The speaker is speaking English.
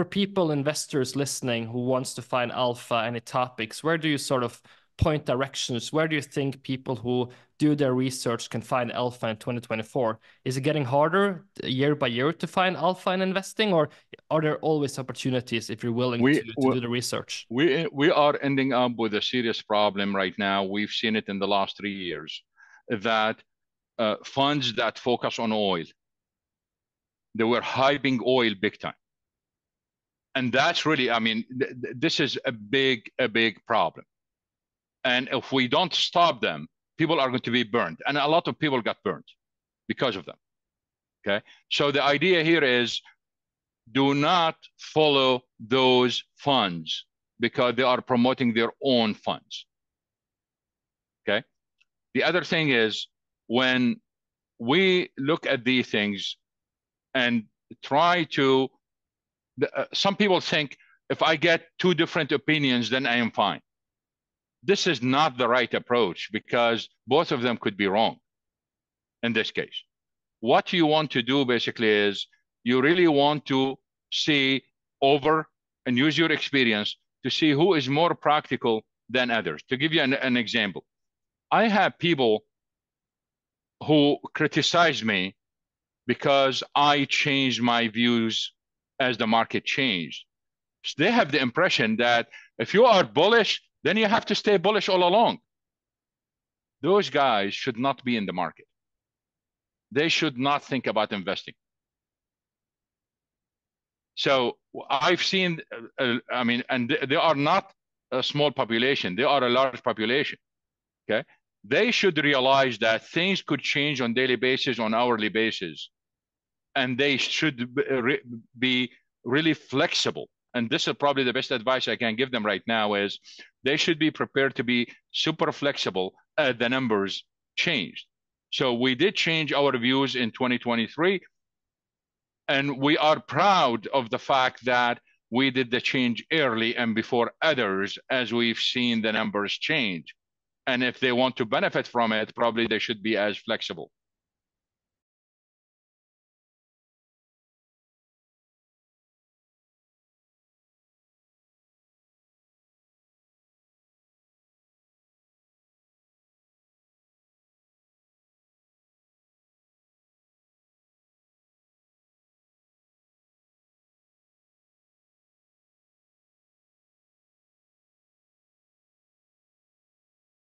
for people, investors listening who wants to find alpha, any topics, where do you sort of point directions? Where do you think people who do their research can find alpha in 2024? Is it getting harder year by year to find alpha in investing, or are there always opportunities if you're willing we, to, to we, do the research? We, we are ending up with a serious problem right now. We've seen it in the last three years that uh, funds that focus on oil, they were hyping oil big time. And that's really, I mean, th this is a big, a big problem and if we don't stop them, people are going to be burned. And a lot of people got burned because of them. Okay. So the idea here is do not follow those funds because they are promoting their own funds. Okay. The other thing is when we look at these things and try to, uh, some people think if I get two different opinions, then I am fine this is not the right approach because both of them could be wrong in this case. What you want to do basically is you really want to see over and use your experience to see who is more practical than others. To give you an, an example, I have people who criticize me because I changed my views as the market changed. So they have the impression that if you are bullish, then you have to stay bullish all along. Those guys should not be in the market. They should not think about investing. So I've seen, uh, uh I mean, and they are not a small population, they are a large population. Okay. They should realize that things could change on daily basis, on hourly basis, and they should be really flexible and this is probably the best advice I can give them right now is they should be prepared to be super flexible as the numbers changed. So we did change our views in 2023, and we are proud of the fact that we did the change early and before others as we've seen the numbers change. And if they want to benefit from it, probably they should be as flexible.